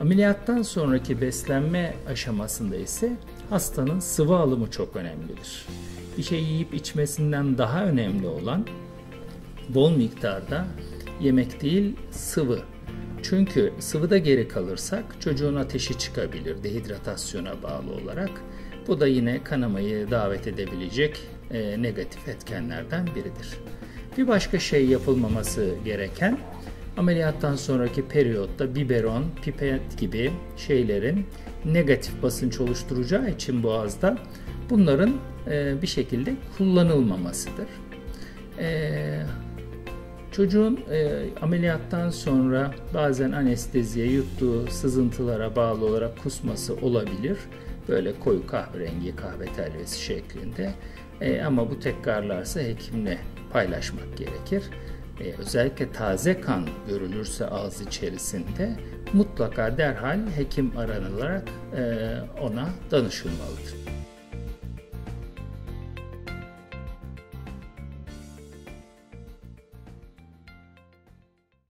Ameliyattan sonraki beslenme aşamasında ise hastanın sıvı alımı çok önemlidir. Bir şey yiyip içmesinden daha önemli olan bol miktarda yemek değil sıvı. Çünkü sıvıda geri kalırsak çocuğun ateşi çıkabilir dehidratasyona bağlı olarak. Bu da yine kanamayı davet edebilecek e, negatif etkenlerden biridir. Bir başka şey yapılmaması gereken ameliyattan sonraki periyotta biberon, pipet gibi şeylerin negatif basınç oluşturacağı için boğazda bunların e, bir şekilde kullanılmamasıdır. E, çocuğun e, ameliyattan sonra bazen anesteziye yuttuğu sızıntılara bağlı olarak kusması olabilir. Böyle koyu kahverengi kahve telvesi şeklinde. Ama bu tekrarlarsa hekimle paylaşmak gerekir. E, özellikle taze kan görülürse ağız içerisinde mutlaka derhal hekim aranılarak e, ona danışılmalıdır.